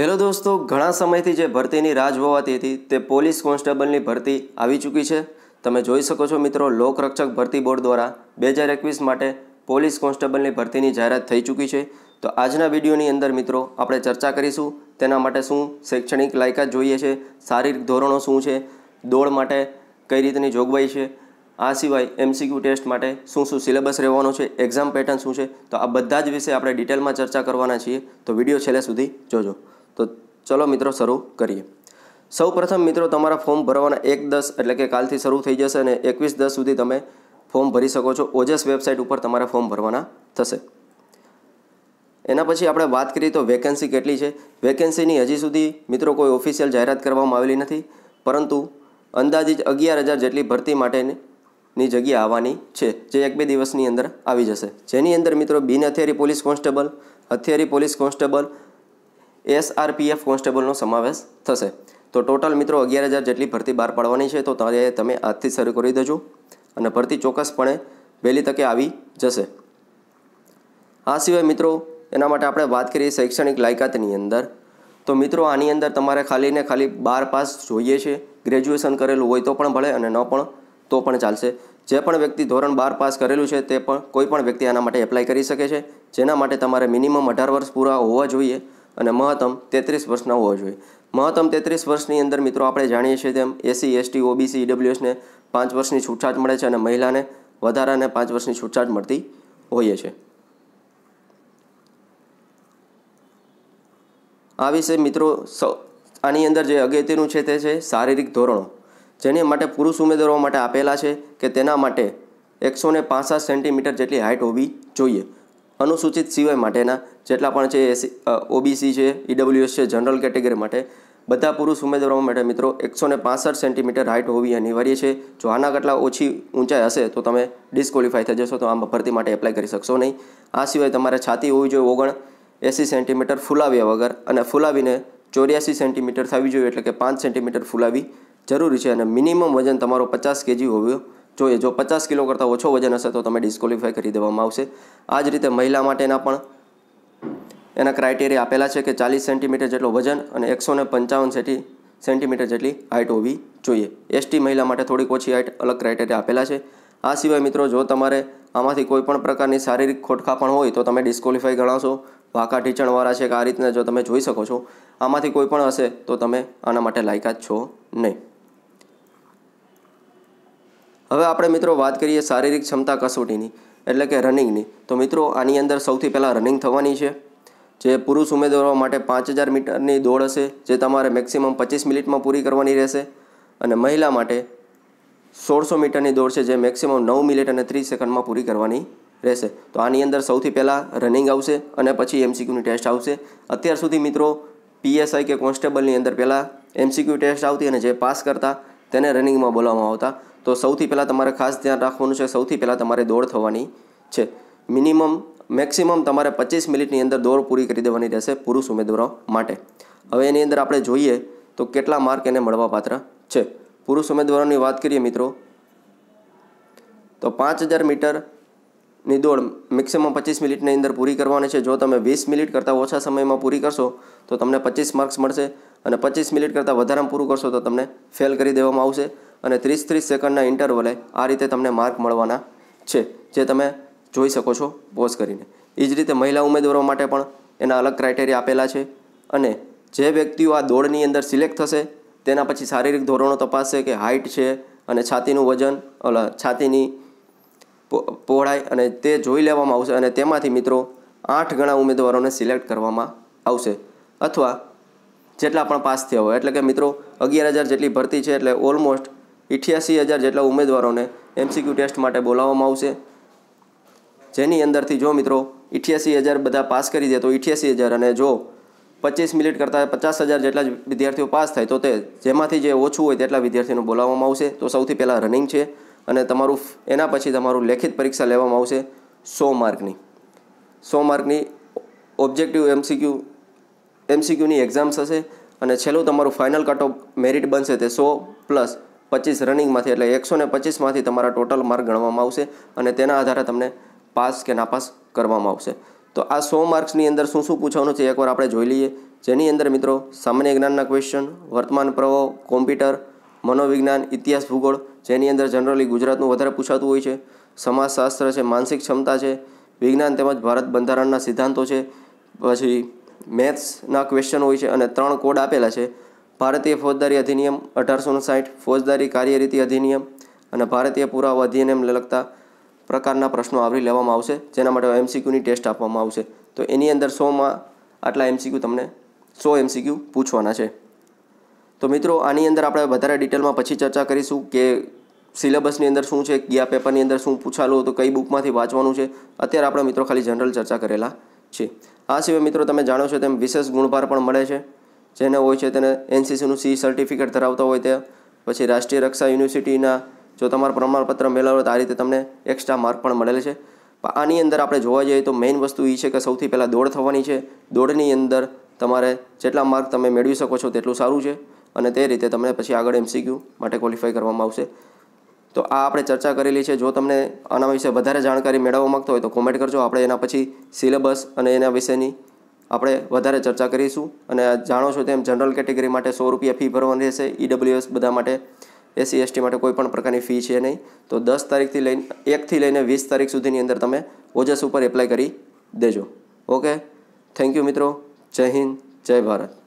Hello દોસ્તો, ઘણા સમયથી જે ભરતીની રાહ જોવાતી હતી તે પોલીસ કોન્સ્ટેબલની ભરતી આવી ચૂકી છે. તમે જોઈ શકો છો મિત્રો, લોકરક્ષક ભરતી બોર્ડ દ્વારા બે હજાર એકવીસ માટે પોલીસ કોન્સ્ટેબલની ભરતીની જાહેરાત થઈ ચૂકી છે. તો આજના વિડીયોની અંદર મિત્રો, આપણે ચર્ચા કરીશું તેના માટે શું શૈક્ષણિક લાયકાત જોઈએ છે, શારીરિક ધોરણો શું છે, દોડ માટે કઈ રીતની જોગવાઈ છે, આ સિવાય એમસીક્યુ ટેસ્ટ માટે શું શું સિલેબસ રહેવાનો છે, એક્ઝામ પેટર્ન શું છે, તો આ બધા જ વિશે આપણે ડિટેલમાં ચર્ચા કરવાના છીએ. તો વીડિયો છેલ્લે સુધી જોજો. તો ચલો મિત્રો શરૂ કરીએ. સૌ પ્રથમ મિત્રો તમારા ફોર્મ ભરવાના એક દસ એટલે કે કાલથી શરૂ થઈ જશે અને એકવીસ દસ સુધી તમે ફોર્મ ભરી શકો છો. ઓજસ વેબસાઇટ ઉપર તમારે ફોર્મ ભરવાના થશે. એના પછી આપણે વાત કરીએ તો વેકેન્સી કેટલી છે. વેકેન્સીની હજી સુધી મિત્રો કોઈ ઓફિશિયલ જાહેરાત કરવામાં આવેલી નથી, પરંતુ અંદાજિત અગિયાર હજાર જેટલી ભરતી માટેની જગ્યા આવવાની છે, જે એક બે દિવસની અંદર આવી જશે. જેની અંદર મિત્રો બિન હથિયારી પોલીસ કોન્સ્ટેબલ, હથિયારી પોલીસ કોન્સ્ટેબલ એસઆરપીએફ કોન્સ્ટેબલનો સમાવેશ થશે. તો ટોટલ મિત્રો અગિયાર હજાર જેટલી ભરતી બહાર પાડવાની છે, તો ત્યારે તમે આજથી શરૂ કરી દેજો અને ભરતી ચોક્કસપણે વહેલી તકે આવી જશે. આ સિવાય મિત્રો, એના માટે આપણે વાત કરીએ શૈક્ષણિક લાયકાતની અંદર. તો મિત્રો, આની અંદર તમારે ખાલી ને ખાલી બાર પાસ જોઈએ છે. ગ્રેજ્યુએશન કરેલું હોય તો પણ ભલે અને ન પણ, તો પણ ચાલશે. જે પણ વ્યક્તિ ધોરણ બાર પાસ કરેલું છે, તે પણ કોઈ પણ વ્યક્તિ આના માટે એપ્લાય કરી શકે છે. જેના માટે તમારે મિનિમમ અઢાર વર્ષ પૂરા હોવા જોઈએ. અને મહત્તમ તેત્રીસ વર્ષના હોવા જોઈએ. મહત્તમ તેત્રીસ વર્ષની અંદર મિત્રો આપણે જાણીએ છીએ તેમ એસી એસટી, ઓબીસી, ઈડબ્લ્યુએસને પાંચ વર્ષની છૂટછાટ મળે છે અને મહિલાને વધારાને પાંચ વર્ષની છૂટછાટ મળતી હોઈએ છે. આ વિશે મિત્રો આની અંદર જે અગત્યનું છે તે છે શારીરિક ધોરણો, જેને માટે પુરુષ ઉમેદવારો માટે આપેલા છે કે તેના માટે એકસો ને સેન્ટીમીટર જેટલી હાઇટ હોવી જોઈએ. અનુસૂચિત સિવાય માટેના જેટલા પણ છે એસી ઓબીસી છે ઈડબ્લ્યુએસ છે જનરલ કેટેગરી માટે, બધા પુરુષ ઉમેદવારો માટે મિત્રો એકસો ને પાસઠ સેન્ટીમીટર હાઇટ હોવી અનિવાર્ય છે. જો આના કરતાં ઓછી ઊંચાઈ હશે તો તમે ડિસ્કોલિફાય થઈ જશો, તો આમ ભરતી માટે એપ્લાય કરી શકશો નહીં. આ સિવાય તમારે છાતી હોવી જોઈએ ઓગણ એંસી સેન્ટીમીટર ફૂલાવ્યા વગર અને ફૂલાવીને ચોર્યાસી સેન્ટીમીટર થવી જોઈએ એટલે કે પાંચ સેન્ટીમીટર ફૂલાવી જરૂરી છે અને મિનિમમ વજન તમારો પચાસ કેજી હોવું જોઈએ. જો પચાસ કિલો કરતાં ઓછો વજન હશે તો તમે ડિસ્કોલિફાય કરી દેવામાં આવશે. આ જ રીતે મહિલા માટેના પણ એના ક્રાઇટેરિયા આપેલા છે કે ચાલીસ સેન્ટીમીટર જેટલો વજન અને એકસો ને પંચાવન સેન્ટીમીટર જેટલી હાઇટ હોવી જોઈએ. એસટી મહિલા માટે થોડીક ઓછી હાઇટ અલગ ક્રાઇટેરિયા આપેલા છે. આ સિવાય મિત્રો, જો તમારે આમાંથી કોઈ પણ પ્રકારની શારીરિક ખોટખાપણ હોય, તો તમે ડિસ્કોલિફાઈ ગણાશો વાંકા ઢીચણવાળા છે કે આ રીતના જો તમે જોઈ શકો છો, આમાંથી કોઈ પણ હશે, તો તમે આના માટે લાયકાત છો નહીં. હવે આપણે મિત્રો વાત કરીએ શારીરિક ક્ષમતા કસોટીની, એટલે કે રનિંગની તો મિત્રો, આની અંદર સૌથી પહેલાં રનિંગ થવાની છે. જે પુરુષ ઉમેદવારો માટે પાંચ હજાર મીટરની દોડ હશે, જે તમારે મેક્સિમમ પચીસ મિનિટમાં પૂરી કરવાની રહેશે. અને મહિલા માટે સોળસો મીટરની દોડ છે, જે મેક્સિમમ નવ મિનિટ અને ત્રીસ સેકન્ડમાં પૂરી કરવાની રહેશે. તો આની અંદર સૌથી પહેલાં રનિંગ આવશે અને પછી એમસીક્યુની ટેસ્ટ આવશે. અત્યાર સુધી મિત્રો પીએસઆઈ કે કોન્સ્ટેબલની અંદર પહેલાં એમસીક્યુ ટેસ્ટ આવતી અને જે પાસ કરતા તેને રનિંગમાં બોલાવવામાં આવતા. તો સૌથી પહેલાં તમારે ખાસ ધ્યાન રાખવાનું છે, સૌથી પહેલાં તમારે દોડ થવાની છે. મિનિમમ મેક્સિમમ તમારે પચીસ મિનિટની અંદર દોડ પૂરી કરી દેવાની રહેશે પુરુષ ઉમેદવારો માટે. હવે એની અંદર આપણે જોઈએ તો કેટલા માર્ક એને મળવાપાત્ર છે. પુરુષ ઉમેદવારોની વાત કરીએ મિત્રો, તો પાંચ હજાર મીટરની દોડ મેક્સિમમ પચીસ મિનિટની અંદર પૂરી કરવાની છે. જો તમે વીસ મિનિટ કરતાં ઓછા સમયમાં પૂરી કરશો, તો તમને પચીસ માર્ક્સ મળશે અને પચીસ મિનિટ કરતાં વધારામાં પૂરું કરશો, તો તમને ફેલ કરી દેવામાં આવશે અને ત્રીસ ત્રીસ સેકન્ડના ઇન્ટરવલે આ રીતે તમને માર્ક મળવાના છે. જે તમે જોઈ શકો છો પોઝ કરીને. એ જ રીતે મહિલા ઉમેદવારો માટે પણ એના અલગ ક્રાઇટેરિયા આપેલા છે અને જે વ્યક્તિઓ આ દોડની અંદર સિલેક્ટ થશે, તેના પછી શારીરિક ધોરણો તપાસશે કે હાઇટ છે અને છાતીનું વજન ઓલા છાતીની પહોળાઈ અને તે જોઈ લેવામાં આવશે અને તેમાંથી મિત્રો આઠ ગણા ઉમેદવારોને સિલેક્ટ કરવામાં આવશે. અથવા જેટલા પણ પાસ થયા હોય. એટલે કે મિત્રો અગિયાર હજાર જેટલી ભરતી છે એટલે ઓલમોસ્ટ ઇઠ્યાસી હજાર જેટલા ઉમેદવારોને એમસીક્યુ ટેસ્ટ માટે બોલાવવામાં આવશે. જેની અંદરથી જો મિત્રો ઇઠ્યાસી હજાર બધા પાસ કરી દે તો ઇઠ્યાસી હજાર અને જો પચીસ મિનિટ કરતાં પચાસ હજાર જેટલા જ વિદ્યાર્થીઓ પાસ થાય તો તે જેમાંથી જે ઓછું હોય તેટલા વિદ્યાર્થીઓને બોલાવવામાં આવશે. તો સૌથી પહેલાં રનિંગ છે અને તમારું એના પછી તમારું લેખિત પરીક્ષા લેવામાં આવશે સો માર્કની. સો માર્કની ઓબ્જેક્ટિવ એમસીક્યુ એમસીક્યુની એક્ઝામ્સ હશે અને છેલ્લું તમારું ફાઇનલ કટ ઓફ મેરિટ બનશે તે સો પ્લસ પચીસ રનિંગમાંથી એટલે એકસો ને પચીસમાંથી તમારા ટોટલ માર્ક ગણવામાં આવશે અને તેના આધારે તમને પાસ કે નાપાસ કરવામાં આવશે. તો આ સો માર્ક્સની અંદર શું શું પૂછવાનું છે એકવાર આપણે જોઈ લઈએ. જેની અંદર મિત્રો સામાન્ય જ્ઞાનના ક્વેશ્ચન વર્તમાન પ્રવાહ, કોમ્પ્યુટર, મનોવિજ્ઞાન, ઇતિહાસ, ભૂગોળ, જેની અંદર જનરલી ગુજરાતનું વધારે પૂછાતું હોય છે. સમાજશાસ્ત્ર છે, માનસિક ક્ષમતા છે, વિજ્ઞાન તેમજ ભારત બંધારણના સિદ્ધાંતો છે, પછી મેથ્સના ક્વેશ્ચન હોય છે અને ત્રણ કોડ આપેલા છે. ભારતીય ફોજદારી અધિનિયમ અઢારસો સાઠ, ફોજદારી કાર્યરીતિ અધિનિયમ અને ભારતીય પુરાવા અધિનિયમને લગતા પ્રકારના પ્રશ્નો આવરી લેવામાં આવશે, જેના માટે એમસીક્યુની ટેસ્ટ આપવામાં આવશે. તો એની અંદર સોમાં આટલા એમસીક્યુ તમને, સો એમસીક્યુ પૂછવાના છે. તો મિત્રો, આની અંદર આપણે વધારે ડિટેલમાં પછી ચર્ચા કરીશું કે સિલેબસની અંદર શું છે, કયા પેપરની અંદર શું પૂછાલું હતું, કઈ બુકમાંથી વાંચવાનું છે. અત્યારે આપણે મિત્રો ખાલી જનરલ ચર્ચા કરેલા છે આ સિવાય મિત્રો તમે જાણો છો તેમ વિશેષ ગુણભાર પણ મળે છે. જેને હોય છે તેને એનસીસીનું સી સર્ટિફિકેટ ધરાવતા હોય તે, પછી રાષ્ટ્રીય રક્ષા યુનિવર્સિટીના જો તમારું પ્રમાણપત્ર મેળવો તો આ રીતે તમને એક્સ્ટ્રા માર્ક પણ મળેલ છે. આની અંદર આપણે જોવા જઈએ તો મેઇન વસ્તુ એ છે કે સૌથી પહેલાં દોડ થવાની છે. દોડની અંદર તમારે જેટલા માર્ક તમે મેળવી શકો છો તેટલું સારું છે. અને તે રીતે તમને પછી આગળ એમસીક્યુ માટે ક્વોલિફાય કરવામાં આવશે. તો આ આપણે ચર્ચા કરેલી છે. જો તમને આના વિશે વધારે જાણકારી મેળવવા માગતો હોય તો કોમેન્ટ કરજો. આપણે એના પછી સિલેબસ અને એના વિશેની આપણે વધારે ચર્ચા કરીશું. અને જાણો છો તેમ જનરલ કેટેગરી માટે સો રૂપિયા ફી ભરવાની રહેશે. ઈડબ્લ્યુએસ બધા માટે એસસી એસટી માટે કોઈ પણ પ્રકારની ફી છે નહીં. તો દસ તારીખથી લઈને, એકથી લઈને વીસ તારીખ સુધીની અંદર તમે ઓજસ ઉપર એપ્લાય કરી દેજો. ઓકે થેન્ક યુ મિત્રો. જય હિન્દ, જય ભારત.